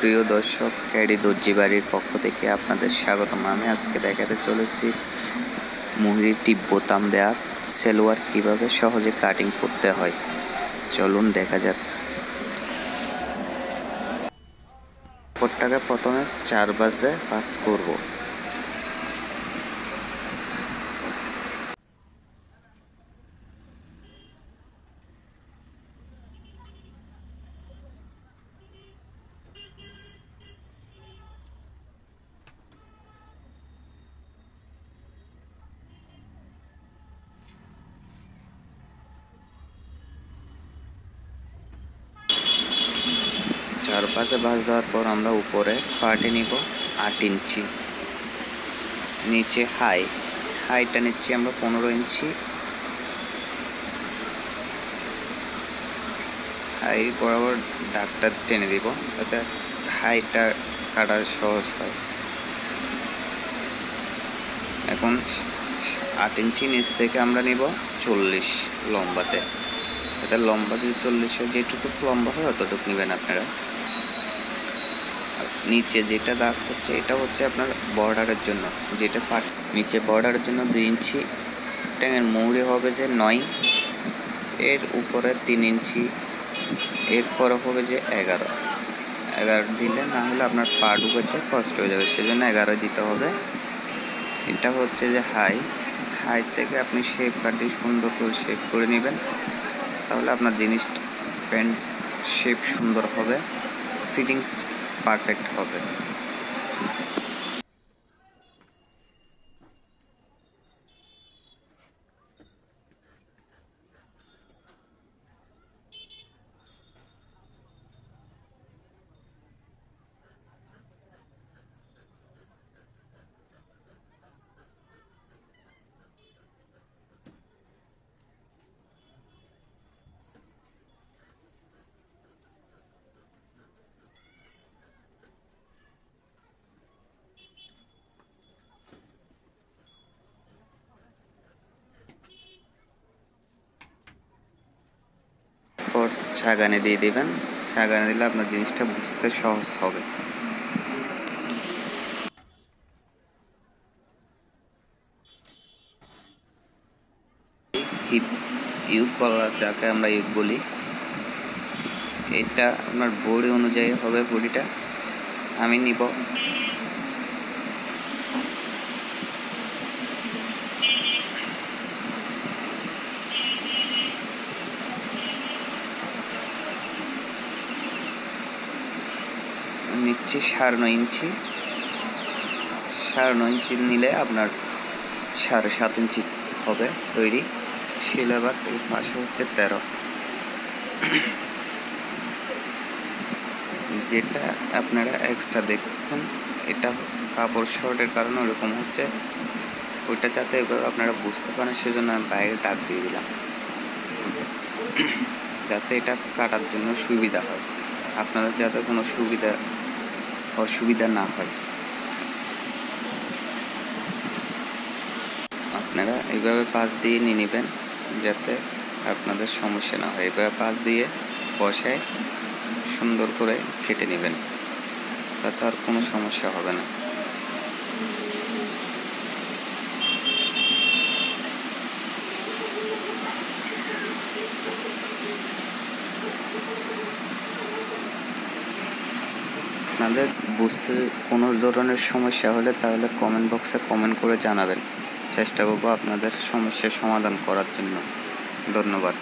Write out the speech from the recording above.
প্রিয় দর্শক, ক্যাডি দর্জি বাড়ির পক্ষ থেকে আপনাদের স্বাগতম। আমি আজকে দেখাতে চলেছি মুহুরি টিপ বোতাম দেওয়া সেলোয়ার কীভাবে সহজে কাটিং করতে হয়। চলুন দেখা যাক। কাপড়টাকে প্রথমে চার বাজে পাস করব। চারপাশে ভাঁজ দেওয়ার পর আমরা উপরে পার্টে নিব আট ইঞ্চি। নিচে হাই। হাইটা নিচ্ছি আমরা পনেরো ইঞ্চি। হাই বরাবর দাগটা টেনে দিব যাতে হাইটা কাটার সহজ হয়। এখন আট ইঞ্চি নিচ থেকে আমরা নিব চল্লিশ লম্বাতে। এটা লম্বা যদি চল্লিশ যেটুকু লম্বা হয় অতটুকু নেবেন আপনারা। নিচে যেটা দাগ হচ্ছে, এটা হচ্ছে আপনার বর্ডারের জন্য। যেটা পাট, নিচে বর্ডারের জন্য দুই ইঞ্চি। ট্যাঙের মৌরি হবে যে নয়, এর উপরে তিন ইঞ্চি। এরপরে হবে যে এগারো। এগারো দিলে না হলে আপনার পা ডুবাতে কষ্ট হয়ে যাবে, সেজন্য এগারো দিতে হবে। এটা হচ্ছে যে হাই। হাই থেকে আপনি শেপ কাটি সুন্দর করে শেপ করে নেবেন, তাহলে আপনার জিনিসটা, প্যান্ট শেপ সুন্দর হবে। ফিটিংস পারফেক্ট হবে। ছাগানে দিয়ে দেবেন। সাগানে দিলে আপনার জিনিসটা বুঝতে সহজ হবে। হিপ ইউক বলা যাকে আমরা ইউক বলি, এটা আপনার বডি অনুযায়ী হবে বডিটা। আমি নিব। নিচ্ছি সাড়ে নয় ইঞ্চি। সাড়ে নয় ইঞ্চি নিলে আপনার সাড়ে সাত ইঞ্চি হবে তৈরি। শিলাবার এই পাশে হচ্ছে তেরো। যেটা আপনারা এক্সট্রা দেখছেন, এটা কাপড় শর্টের কারণে ওরকম হচ্ছে। ওইটা যাতে আপনারা বুঝতে পারেন, সেজন্য আমি বাইরে দাগ দিয়ে দিলাম। যাতে এটা কাটার জন্য সুবিধা হয়। আপনাদের যাতে কোনো সুবিধা অসুবিধা না হয়। আপনারা এইভাবে পাশ দিয়ে নিয়ে নেবেন যাতে আপনাদের সমস্যা না হয়। এইভাবে পাশ দিয়ে বসায় সুন্দর করে কেটে নেবেন। তাতে আর কোনো সমস্যা হবে না। আপনাদের বুঝতে কোনো ধরনের সমস্যা হলে তাহলে কমেন্ট বক্সে কমেন্ট করে জানাবেন। চেষ্টা করব আপনাদের সমস্যার সমাধান করার জন্য। ধন্যবাদ।